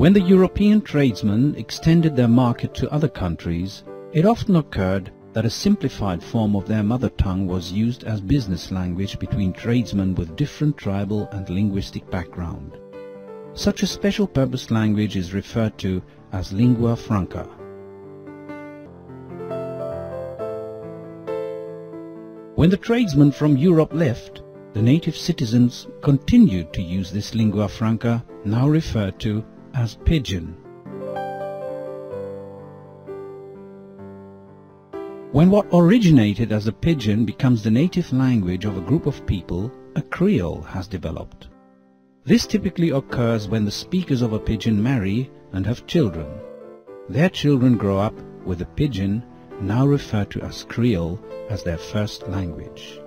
When the European tradesmen extended their market to other countries, it often occurred that a simplified form of their mother tongue was used as business language between tradesmen with different tribal and linguistic background. Such a special purpose language is referred to as lingua franca. When the tradesmen from Europe left, the native citizens continued to use this lingua franca, now referred to as pidgin. When what originated as a pidgin becomes the native language of a group of people, a creole has developed. This typically occurs when the speakers of a pidgin marry and have children. Their children grow up with the pidgin, now referred to as creole, as their first language.